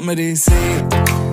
Let me see.